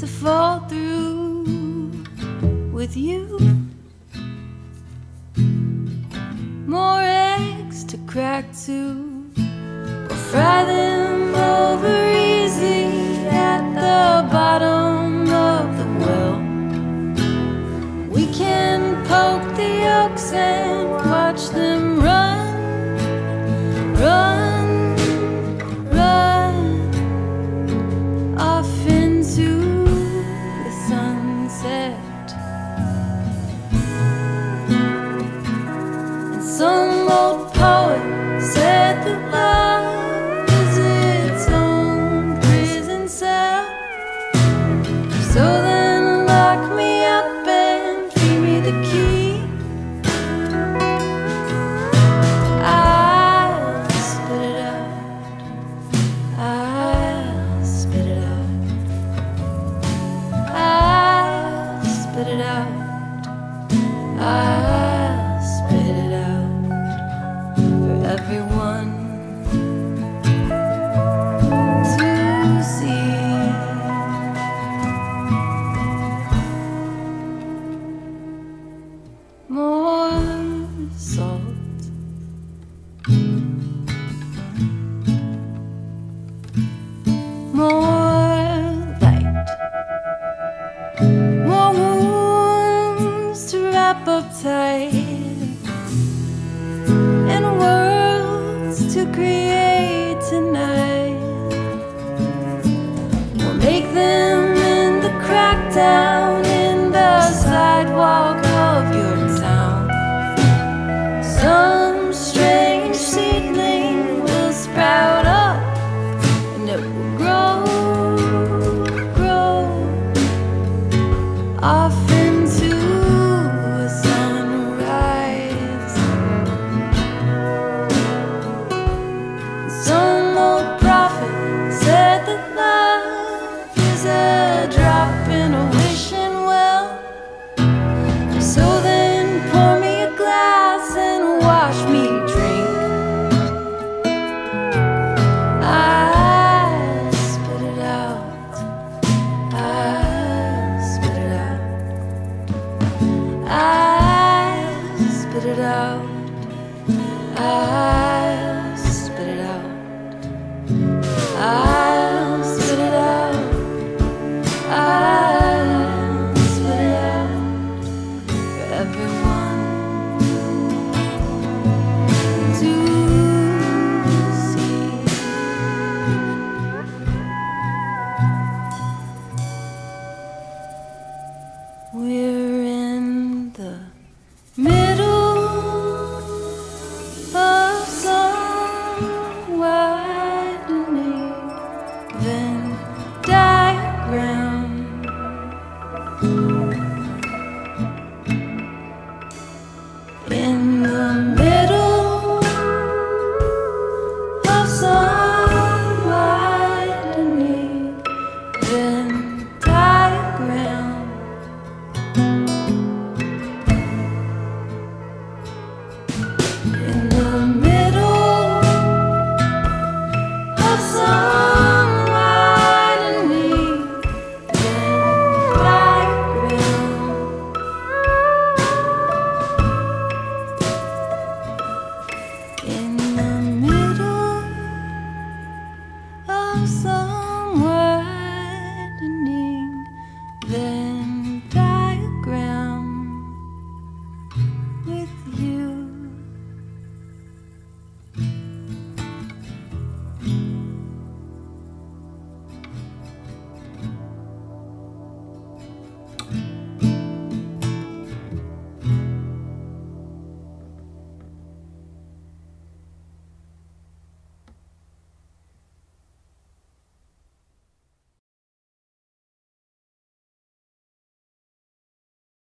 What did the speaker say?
to fall through with you. More eggs to crack to, or fry them over easy at the bottom of the well. We can poke the yolks and more light, more wounds to wrap up tight, and worlds to create tonight. We'll make them in the crackdown. out